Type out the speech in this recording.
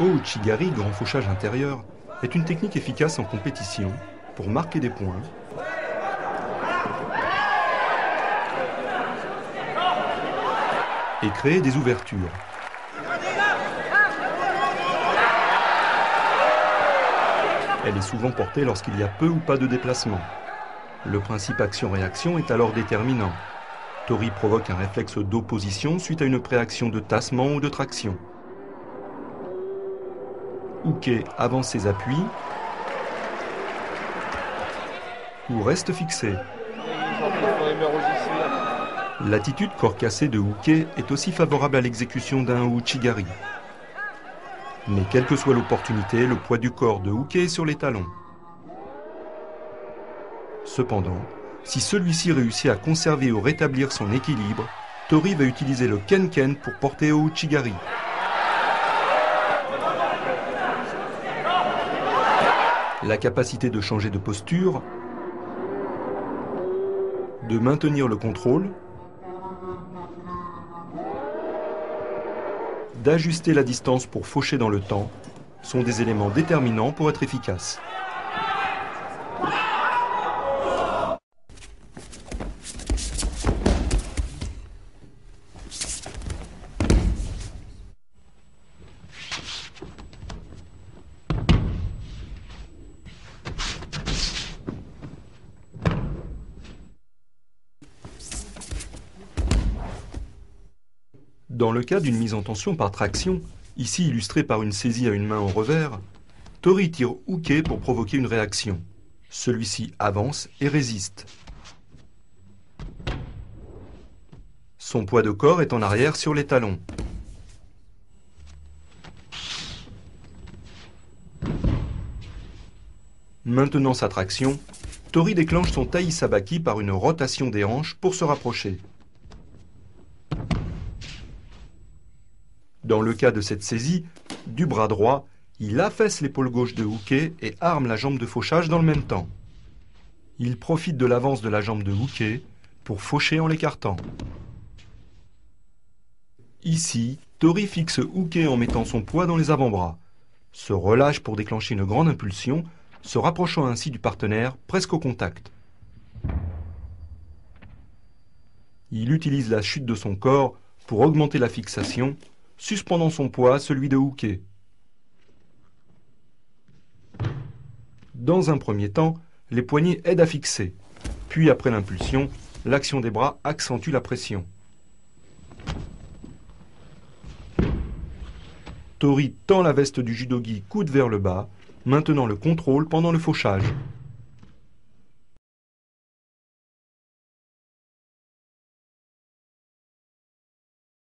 Ouchigari, grand fauchage intérieur, est une technique efficace en compétition pour marquer des points et créer des ouvertures. Elle est souvent portée lorsqu'il y a peu ou pas de déplacement. Le principe action-réaction est alors déterminant. Tori provoque un réflexe d'opposition suite à une préaction de tassement ou de traction. Uke avance ses appuis ou reste fixé. L'attitude corps cassé de Uke est aussi favorable à l'exécution d'un Uchigari. Mais quelle que soit l'opportunité, le poids du corps de Uke est sur les talons. Cependant, si celui-ci réussit à conserver ou rétablir son équilibre, Tori va utiliser le Ken-Ken pour porter au Uchigari. La capacité de changer de posture, de maintenir le contrôle, d'ajuster la distance pour faucher dans le temps sont des éléments déterminants pour être efficace. Dans le cas d'une mise en tension par traction, ici illustrée par une saisie à une main au revers, Tori tire Uke pour provoquer une réaction. Celui-ci avance et résiste. Son poids de corps est en arrière sur les talons. Maintenant sa traction, Tori déclenche son taï sabaki par une rotation des hanches pour se rapprocher. Dans le cas de cette saisie, du bras droit, il affaisse l'épaule gauche de Houquet et arme la jambe de fauchage dans le même temps. Il profite de l'avance de la jambe de Houquet pour faucher en l'écartant. Ici, Tori fixe Houquet en mettant son poids dans les avant-bras, se relâche pour déclencher une grande impulsion, se rapprochant ainsi du partenaire presque au contact. Il utilise la chute de son corps pour augmenter la fixation suspendant son poids à celui de Houquet. Dans un premier temps, les poignets aident à fixer. Puis après l'impulsion, l'action des bras accentue la pression. Tori tend la veste du judogi coude vers le bas, maintenant le contrôle pendant le fauchage.